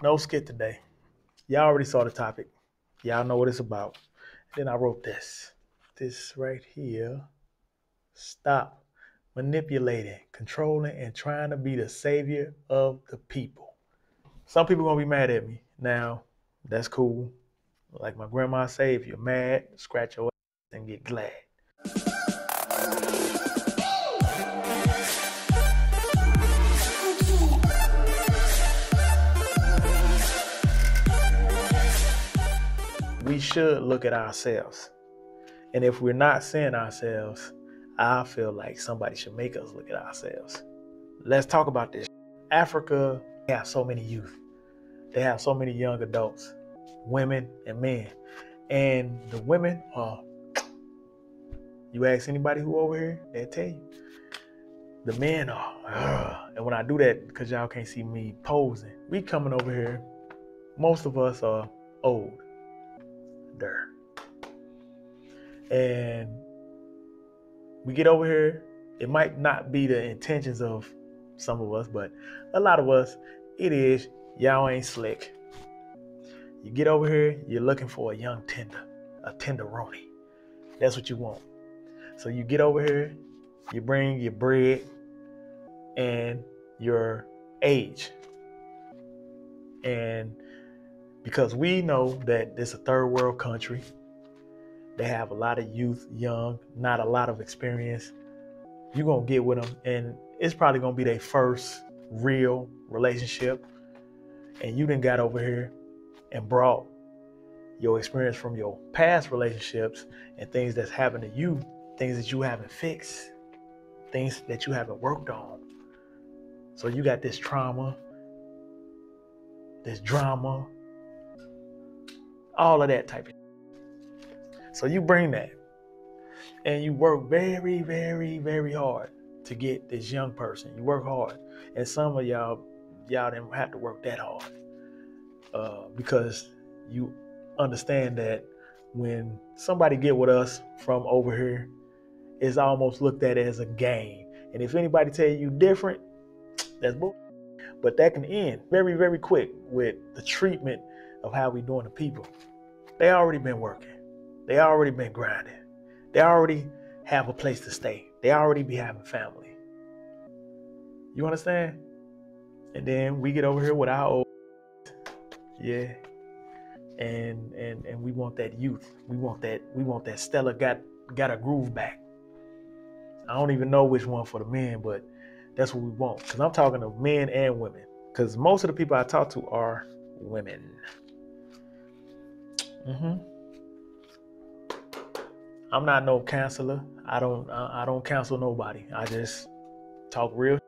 No skit today. Y'all already saw the topic. Y'all know what it's about. Then I wrote this. This right here. Stop manipulating, controlling, and trying to be the savior of the people. Some people gonna be mad at me. Now, that's cool. Like my grandma say, if you're mad, scratch your ass and get glad. Should look at ourselves. And if we're not seeing ourselves, I feel like somebody should make us look at ourselves. Let's talk about this. Africa have so many youth. They have so many young adults, women and men. And the women are you ask anybody who over here, they'll tell you. The men are, Ugh. and when I do that, because y'all can't see me posing, we coming over here. Most of us are old there. And we get over here, it might not be the intentions of some of us, but a lot of us, it is, y'all ain't slick. You get over here, you're looking for a young tender, a tenderoni. That's what you want. So you get over here, you bring your bread and your age. And because we know that is a third world country. They have a lot of youth, young, not a lot of experience. You're gonna get with them, and it's probably gonna be their first real relationship. And you then got over here and brought your experience from your past relationships and things that's happened to you, things that you haven't fixed, things that you haven't worked on. So you got this trauma, this drama, all of that type of so you bring that and you work very very very hard to get this young person. You work hard and some of y'all y'all didn't have to work that hard uh, because you understand that when somebody get with us from over here it's almost looked at as a game. And if anybody tell you different that's bull. But that can end very very quick with the treatment of how we doing the people they already been working. They already been grinding. They already have a place to stay. They already be having family. You understand? And then we get over here with our old yeah. And and and we want that youth. We want that we want that Stella got got a groove back. I don't even know which one for the men, but that's what we want. Cause I'm talking to men and women. Cause most of the people I talk to are women. Mm-hmm. I'm not no counselor. I don't. I don't counsel nobody. I just talk real.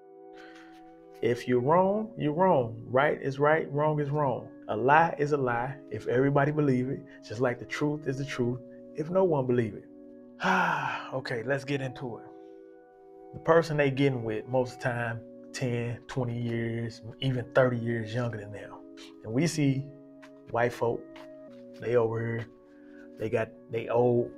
If you're wrong, you're wrong. Right is right. Wrong is wrong. A lie is a lie. If everybody believe it, just like the truth is the truth. If no one believe it. Ah, okay. Let's get into it. The person they getting with most of the time, 10, 20 years, even 30 years younger than them. And we see white folk they over here. They got they old.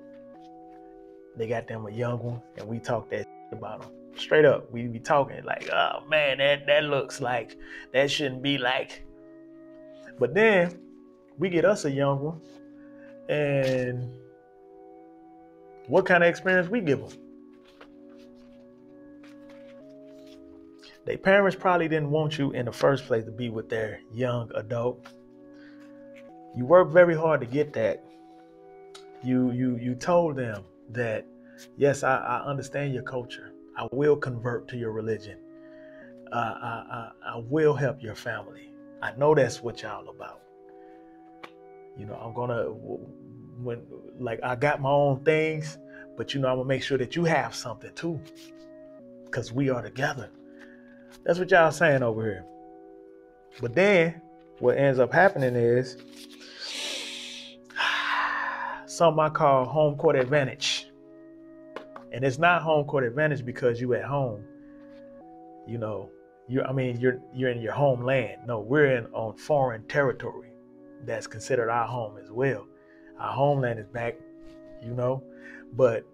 They got them a young one, and we talk that about them straight up. We be talking like, oh man, that that looks like that shouldn't be like. But then we get us a young one, and what kind of experience we give them? Their parents probably didn't want you in the first place to be with their young adult you work very hard to get that. You you you told them that yes, I, I understand your culture. I will convert to your religion. Uh, I, I, I will help your family. I know that's what y'all about. You know, I'm gonna when like I got my own things, but you know I'm gonna make sure that you have something too, because we are together. That's what y'all saying over here. But then what ends up happening is something I call home court advantage. And it's not home court advantage because you at home. You know, you I mean you're you're in your homeland. No, we're in on foreign territory that's considered our home as well. Our homeland is back, you know. But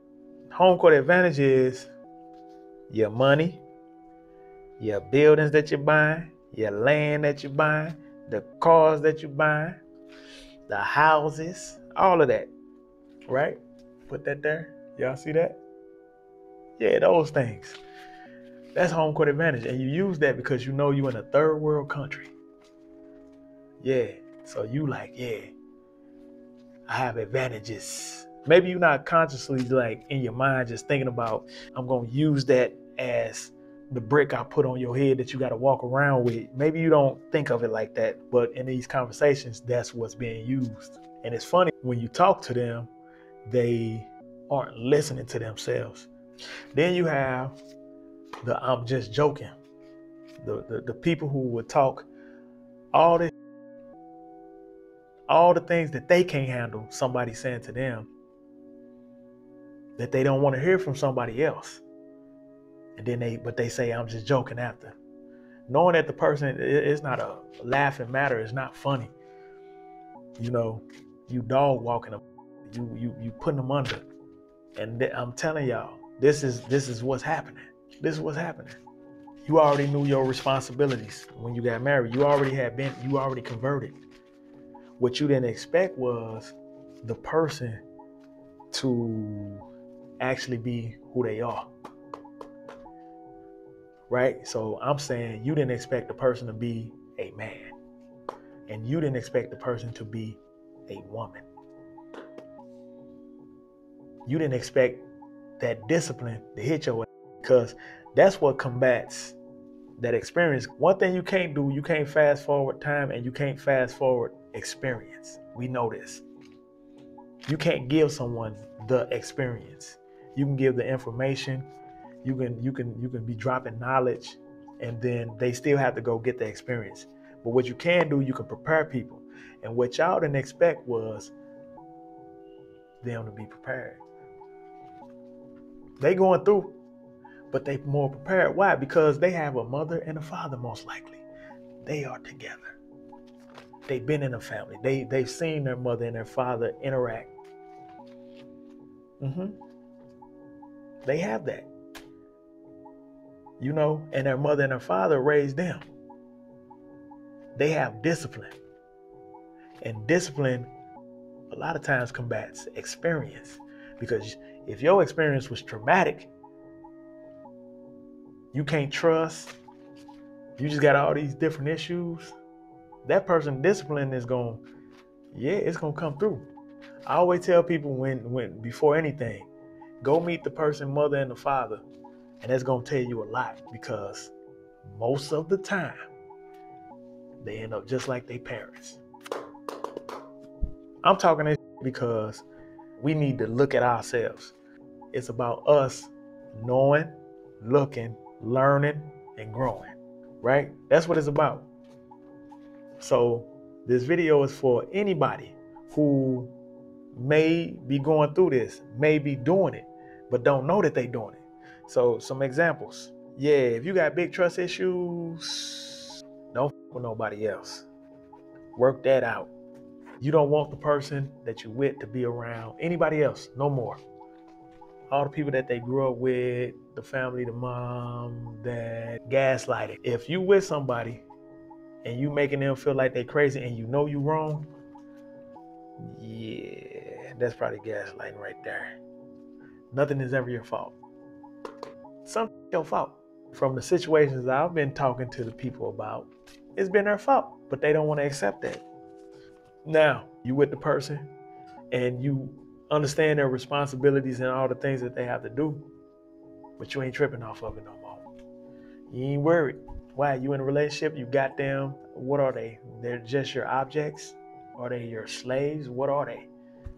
home court advantage is your money, your buildings that you're buying, your land that you're buying, the cars that you buy, the houses, all of that. Right? Put that there. Y'all see that? Yeah, those things. That's home court advantage. And you use that because you know you're in a third world country. Yeah. So you like, yeah, I have advantages. Maybe you're not consciously like in your mind just thinking about, I'm gonna use that as the brick I put on your head that you got to walk around with. Maybe you don't think of it like that, but in these conversations, that's what's being used. And it's funny when you talk to them, they aren't listening to themselves. Then you have the I'm just joking. The, the, the people who would talk all this all the things that they can't handle somebody saying to them that they don't want to hear from somebody else and then they but they say i'm just joking after knowing that the person it's not a laughing matter it's not funny you know you dog walking them you you you putting them under. And th- i'm telling y'all this is this is what's happening. This is what's happening. You already knew your responsibilities when you got married. You already had been you already converted. What you didn't expect was the person to actually be who they are. Right? So I'm saying you didn't expect the person to be a man, and you didn't expect the person to be a woman. You didn't expect that discipline to hit your because that's what combats that experience. One thing you can't do, you can't fast forward time and you can't fast forward experience. We know this. You can't give someone the experience. You can give the information, you can you can you can be dropping knowledge and then they still have to go get the experience but what you can do you can prepare people and what y'all didn't expect was them to be prepared they going through but they more prepared why because they have a mother and a father most likely they are together they've been in a family they they've seen their mother and their father interact mm-hmm. they have that you know, and their mother and their father raised them. They have discipline. And discipline, a lot of times, combats experience. Because if your experience was traumatic, you can't trust, you just got all these different issues, that person discipline is going, yeah, it's going to come through. I always tell people when, when before anything, go meet the person, mother and the father, and that's going to tell you a lot because most of the time, they end up just like their parents. I'm talking this because we need to look at ourselves. It's about us knowing, looking, learning, and growing, right? That's what it's about. So, this video is for anybody who may be going through this, may be doing it, but don't know that they're doing it. So some examples. Yeah, if you got big trust issues, don't with nobody else. Work that out. You don't want the person that you're with to be around anybody else no more. All the people that they grew up with, the family, the mom, that gaslighted. If you with somebody and you making them feel like they crazy and you know you wrong, yeah, that's probably gaslighting right there. Nothing is ever your fault some your fault. From the situations I've been talking to the people about, it's been their fault, but they don't want to accept that. Now, you with the person and you understand their responsibilities and all the things that they have to do, but you ain't tripping off of it no more. You ain't worried. Why? You in a relationship, you got them. What are they? They're just your objects? Are they your slaves? What are they?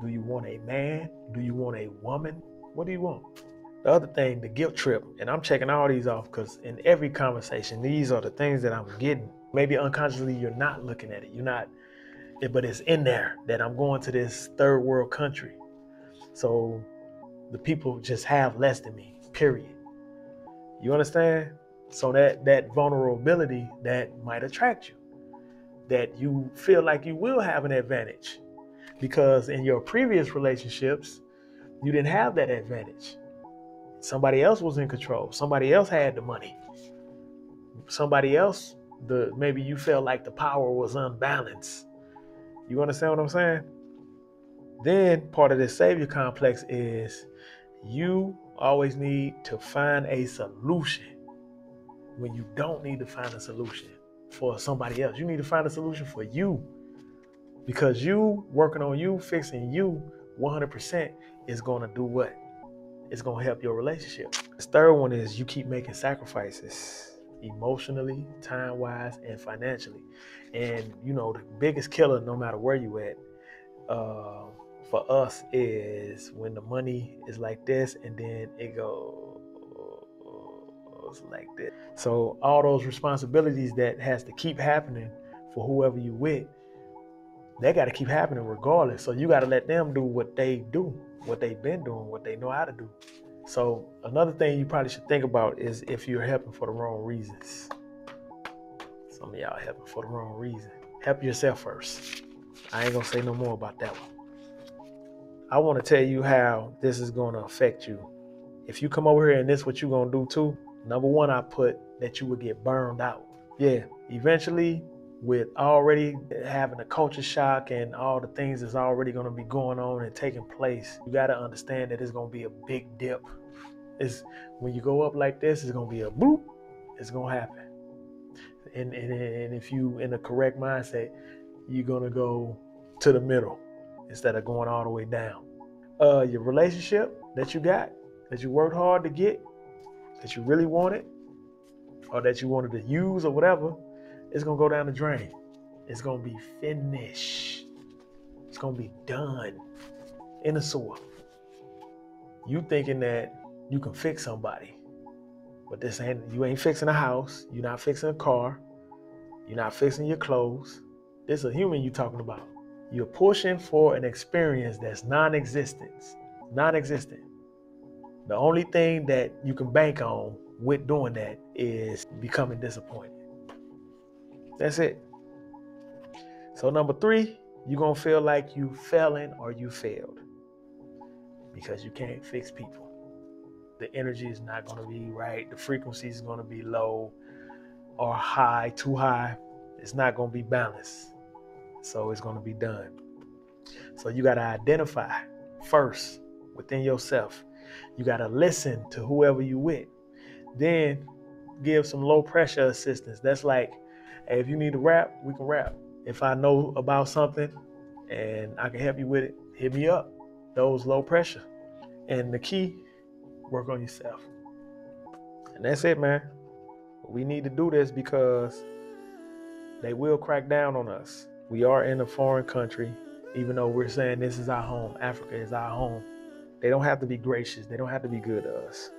Do you want a man? Do you want a woman? What do you want? The other thing, the guilt trip, and I'm checking all these off because in every conversation, these are the things that I'm getting. Maybe unconsciously you're not looking at it. You're not, but it's in there that I'm going to this third world country. So the people just have less than me, period. You understand? So that that vulnerability that might attract you. That you feel like you will have an advantage. Because in your previous relationships, you didn't have that advantage. Somebody else was in control. Somebody else had the money. Somebody else the maybe you felt like the power was unbalanced. You understand what I'm saying? Then part of the savior complex is you always need to find a solution when you don't need to find a solution for somebody else. You need to find a solution for you because you working on you, fixing you 100% is going to do what? It's going to help your relationship. The third one is you keep making sacrifices emotionally, time wise, and financially. And you know, the biggest killer, no matter where you at, uh, for us is when the money is like this and then it goes like this. So all those responsibilities that has to keep happening for whoever you with, they got to keep happening regardless. So you got to let them do what they do, what they've been doing, what they know how to do. So another thing you probably should think about is if you're helping for the wrong reasons. Some of y'all helping for the wrong reason. Help yourself first. I ain't gonna say no more about that one. I want to tell you how this is gonna affect you. If you come over here and this what you're gonna do too, number one, I put that you would get burned out. Yeah, eventually with already having a culture shock and all the things that's already going to be going on and taking place, you got to understand that it's going to be a big dip. It's when you go up like this, it's going to be a boop. It's going to happen. And, and, and if you in the correct mindset, you're going to go to the middle instead of going all the way down. Uh, your relationship that you got, that you worked hard to get, that you really wanted, or that you wanted to use or whatever, it's gonna go down the drain. It's gonna be finished. It's gonna be done in the sewer. You thinking that you can fix somebody, but this ain't. You ain't fixing a house. You're not fixing a car. You're not fixing your clothes. This is a human you talking about. You're pushing for an experience that's non-existent. Non-existent. The only thing that you can bank on with doing that is becoming disappointed. That's it. So number three, you're gonna feel like you failing or you failed because you can't fix people. The energy is not gonna be right. The frequency is gonna be low or high, too high. It's not gonna be balanced. So it's gonna be done. So you gotta identify first within yourself. You gotta listen to whoever you with. Then give some low pressure assistance. That's like Hey, if you need to rap, we can rap. If I know about something and I can help you with it, hit me up. Those low pressure. And the key, work on yourself. And that's it, man. We need to do this because they will crack down on us. We are in a foreign country, even though we're saying this is our home, Africa is our home. They don't have to be gracious, they don't have to be good to us.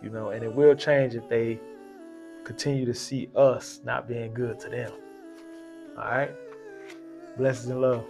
You know, and it will change if they continue to see us not being good to them. All right? Blessings and love.